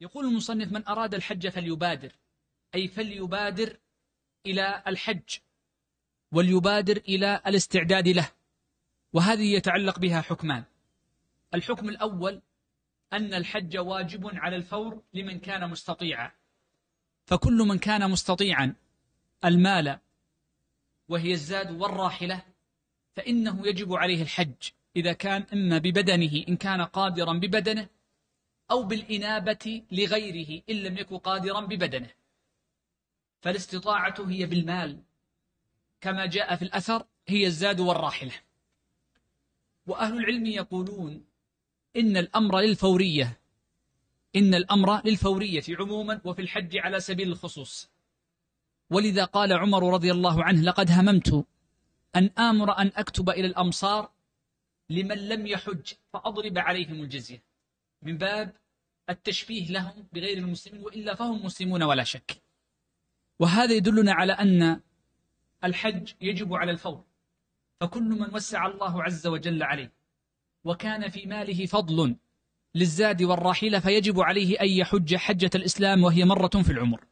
يقول المصنف من أراد الحج فليبادر أي فليبادر إلى الحج وليبادر إلى الاستعداد له وهذه يتعلق بها حكمان. الحكم الأول أن الحج واجب على الفور لمن كان مستطيعا. فكل من كان مستطيعا المال وهي الزاد والراحلة فإنه يجب عليه الحج إذا كان إما ببدنه إن كان قادرا ببدنه أو بالإنابة لغيره إن لم يكن قادرا ببدنه. فالاستطاعة هي بالمال. كما جاء في الأثر هي الزاد والراحلة. وأهل العلم يقولون إن الأمر للفورية. إن الأمر للفورية عموما وفي الحج على سبيل الخصوص. ولذا قال عمر رضي الله عنه لقد هممت أن آمر أن أكتب إلى الأمصار لمن لم يحج فأضرب عليهم الجزية. من باب التشبيه لهم بغير المسلمين وإلا فهم مسلمون ولا شك. وهذا يدلنا على أن الحج يجب على الفور. فكل من وسع الله عز وجل عليه وكان في ماله فضل للزاد والراحلة فيجب عليه أن يحج حجة الإسلام وهي مرة في العمر.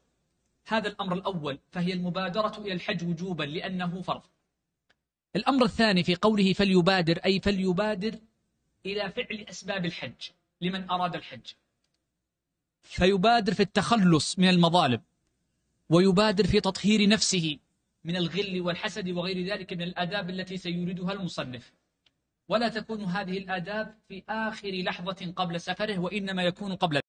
هذا الأمر الأول فهي المبادرة إلى الحج وجوبا لأنه فرض. الأمر الثاني في قوله فليبادر أي فليبادر إلى فعل أسباب الحج. لمن أراد الحج. فيبادر في التخلص من المظالم ويبادر في تطهير نفسه من الغل والحسد وغير ذلك من الآداب التي سيوردها المصنف. ولا تكون هذه الآداب في آخر لحظة قبل سفره وإنما يكون قبل